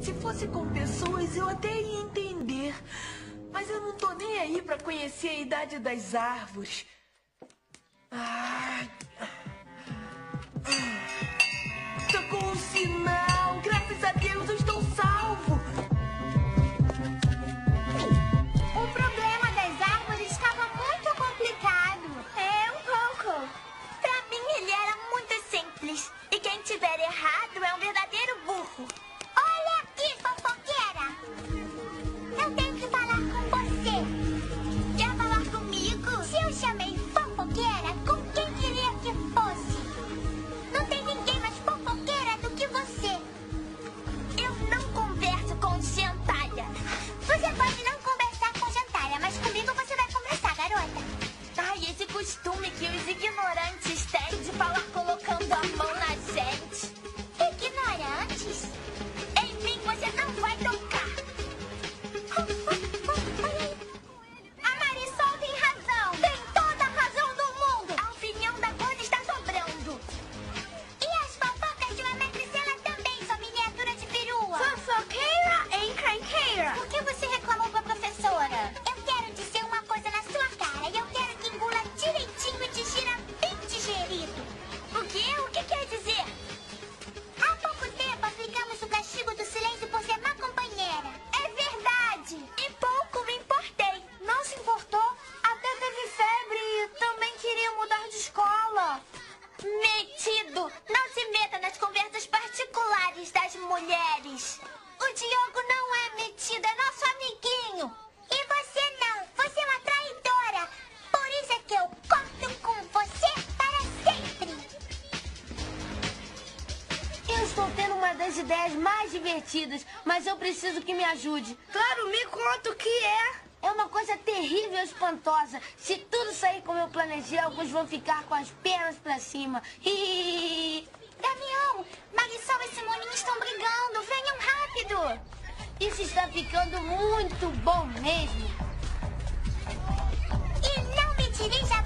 Se fosse com pessoas, eu até ia entender. Mas eu não tô nem aí pra conhecer a idade das árvores. Ai. Tocou um sinal. Graças a Deus eu estou salvo. Das ideias mais divertidas, mas eu preciso que me ajude. Claro, me conta o que é. É uma coisa terrível e espantosa. Se tudo sair como eu planejei, alguns vão ficar com as pernas pra cima. Damião, Marisol e Simoninha estão brigando. Venham rápido. Isso está ficando muito bom mesmo. E não me dirija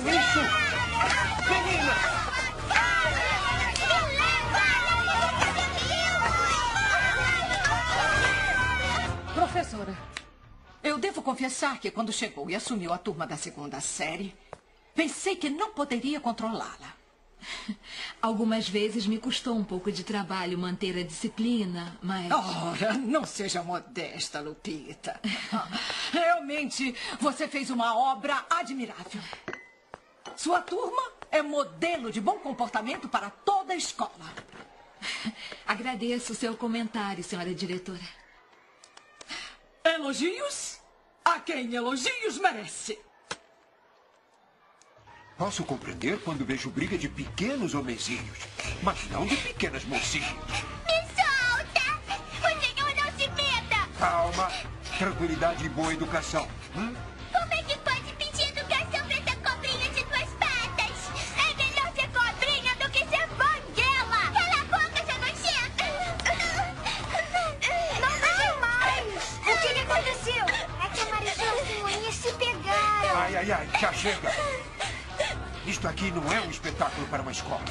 com isso! Meninas! Professora, eu devo confessar que quando chegou e assumiu a turma da segunda série, pensei que não poderia controlá-la. Algumas vezes me custou um pouco de trabalho manter a disciplina, mas. Ora, não seja modesta, Lupita. Realmente, você fez uma obra admirável. Sua turma é modelo de bom comportamento para toda a escola. Agradeço o seu comentário, senhora diretora. Elogios? A quem elogios merece. Posso compreender quando vejo briga de pequenos homenzinhos, mas não de pequenas mocinhas. Me solta! O senhor não se meta! Calma, tranquilidade e boa educação. Hum? Como é que Ai, ai, já chega. Isto aqui não é um espetáculo para uma escola.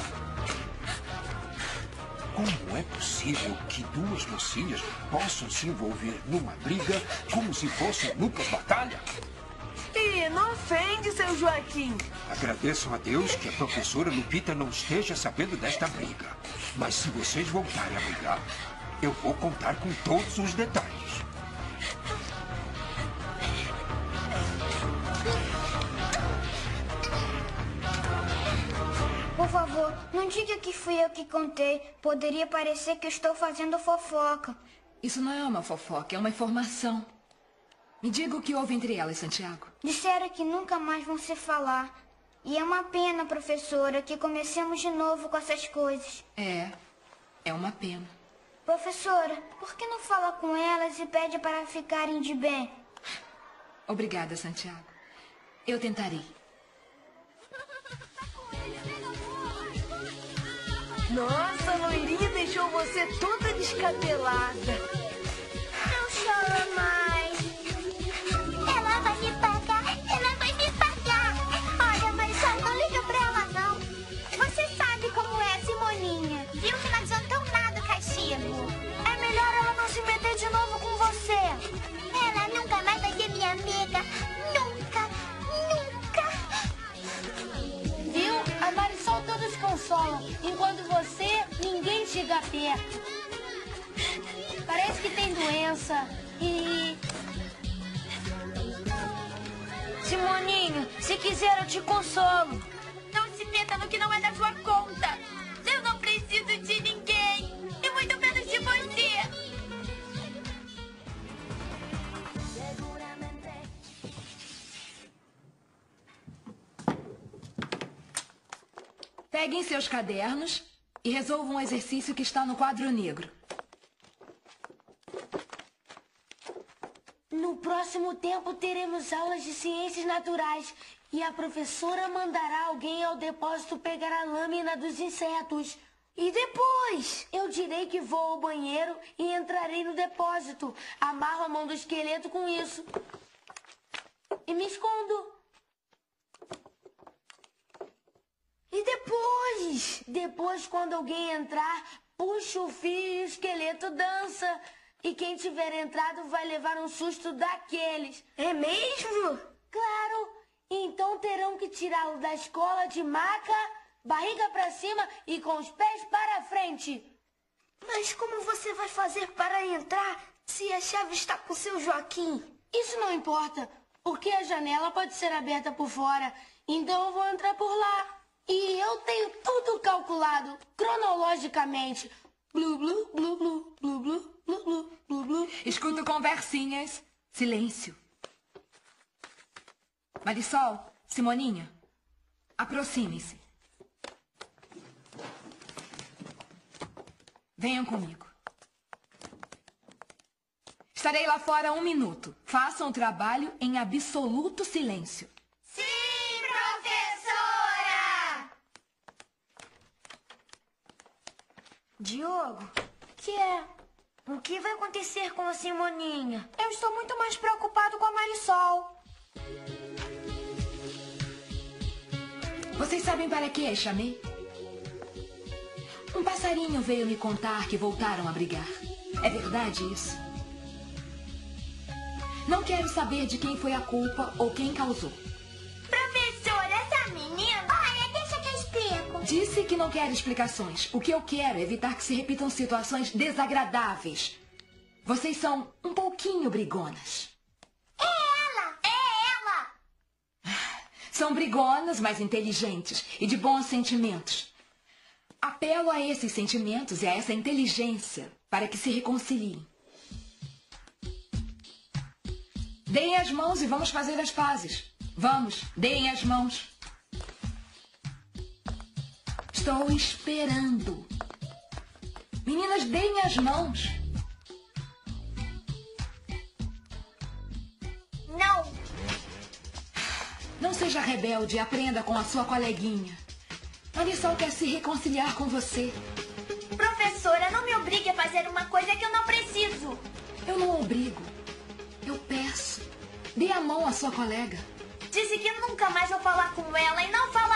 Como é possível que duas mocinhas possam se envolver numa briga como se fosse Lucas Batalha? Ih, não ofende, seu Joaquim. Agradeçam a Deus que a professora Lupita não esteja sabendo desta briga. Mas se vocês voltarem a brigar, eu vou contar com todos os detalhes. Não diga que fui eu que contei. Poderia parecer que estou fazendo fofoca. Isso não é uma fofoca, é uma informação. Me diga o que houve entre elas, Santiago. Disseram que nunca mais vão se falar. E é uma pena, professora, que comecemos de novo com essas coisas. É, é uma pena. Professora, por que não fala com elas e pede para ficarem de bem? Obrigada, Santiago. Eu tentarei. Nossa, loirinha deixou você toda descabelada. Parece que tem doença e... Simoninha, se quiser eu te consolo. Não se meta no que não é da sua conta. Eu não preciso de ninguém. E muito menos de você. Peguem seus cadernos e resolvam um exercício que está no quadro negro. No próximo tempo teremos aulas de ciências naturais e a professora mandará alguém ao depósito pegar a lâmina dos insetos. E depois? Eu direi que vou ao banheiro e entrarei no depósito. Amarro a mão do esqueleto com isso. E me escondo. E depois? Depois, quando alguém entrar, puxa o fio e o esqueleto dança. E quem tiver entrado vai levar um susto daqueles. É mesmo? Claro! Então terão que tirá-lo da escola de maca, barriga para cima e com os pés para frente. Mas como você vai fazer para entrar se a chave está com seu Joaquim? Isso não importa, porque a janela pode ser aberta por fora. Então eu vou entrar por lá. E eu tenho tudo calculado, cronologicamente. Blu, blu, blu, blu, blu, blu, blu, blu, blu, blu. Escuto conversinhas. Silêncio. Marisol, Simoninha, aproximem-se. Venham comigo. Estarei lá fora um minuto. Façam o trabalho em absoluto silêncio. Sim, professora! Diogo, Que é? o que vai acontecer com a Simoninha? Eu estou muito mais preocupado com a Marisol. Vocês sabem para que chamei? Um passarinho veio me contar que voltaram a brigar. É verdade isso? Não quero saber de quem foi a culpa ou quem causou. Disse que não quero explicações. O que eu quero é evitar que se repitam situações desagradáveis. Vocês são um pouquinho brigonas. É ela! É ela! São brigonas, mas inteligentes e de bons sentimentos. Apelo a esses sentimentos e a essa inteligência para que se reconciliem. Deem as mãos e vamos fazer as pazes. Vamos, deem as mãos. Estou esperando. Meninas, deem as mãos. Não! Não seja rebelde e aprenda com a sua coleguinha. Marisol quer se reconciliar com você. Professora, não me obrigue a fazer uma coisa que eu não preciso. Eu não obrigo. Eu peço. Dê a mão à sua colega. Disse que nunca mais vou falar com ela e não falará